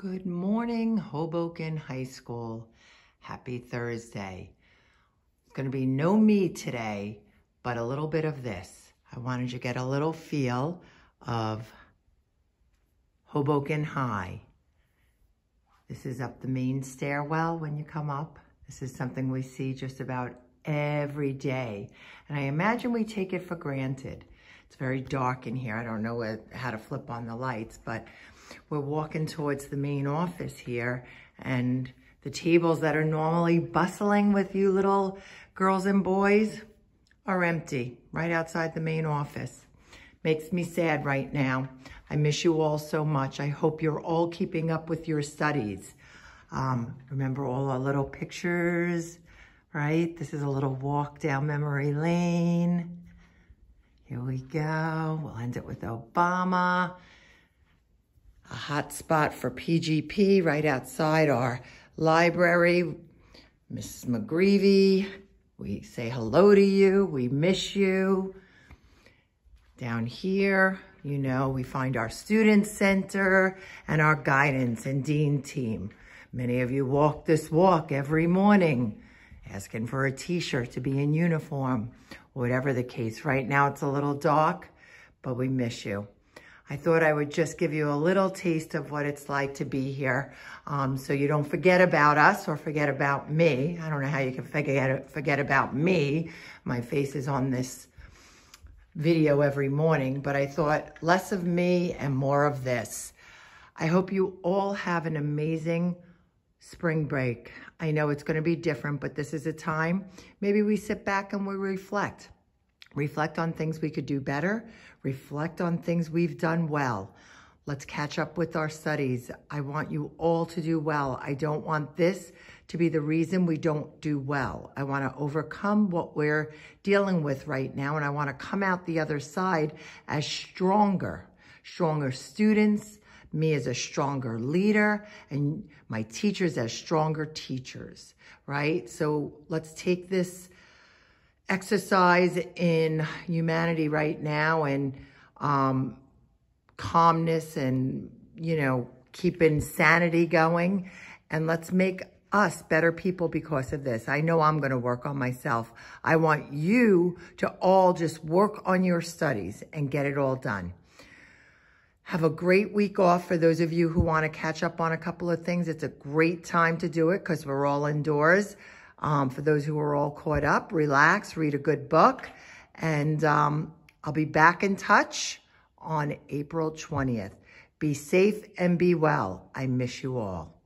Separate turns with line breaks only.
Good morning, Hoboken High School. Happy Thursday. It's going to be no me today, but a little bit of this. I wanted you to get a little feel of Hoboken High. This is up the main stairwell when you come up. This is something we see just about every day. And I imagine we take it for granted. It's very dark in here. I don't know how to flip on the lights, but we're walking towards the main office here and the tables that are normally bustling with you little girls and boys are empty right outside the main office. Makes me sad right now. I miss you all so much. I hope you're all keeping up with your studies. Um, remember all our little pictures, right? This is a little walk down memory lane. Here we go. We'll end it with Obama a hot spot for PGP right outside our library. Mrs. McGreevy, we say hello to you. We miss you. Down here, you know, we find our student center and our guidance and dean team. Many of you walk this walk every morning asking for a t-shirt to be in uniform, whatever the case. Right now it's a little dark, but we miss you. I thought I would just give you a little taste of what it's like to be here um, so you don't forget about us or forget about me. I don't know how you can forget, forget about me. My face is on this video every morning, but I thought less of me and more of this. I hope you all have an amazing spring break. I know it's going to be different, but this is a time maybe we sit back and we reflect. Reflect on things we could do better. Reflect on things we've done well. Let's catch up with our studies. I want you all to do well. I don't want this to be the reason we don't do well. I want to overcome what we're dealing with right now, and I want to come out the other side as stronger, stronger students, me as a stronger leader, and my teachers as stronger teachers, right? So let's take this exercise in humanity right now and um, calmness and, you know, keeping sanity going. And let's make us better people because of this. I know I'm going to work on myself. I want you to all just work on your studies and get it all done. Have a great week off for those of you who want to catch up on a couple of things. It's a great time to do it because we're all indoors. Um, for those who are all caught up, relax, read a good book, and um, I'll be back in touch on April 20th. Be safe and be well. I miss you all.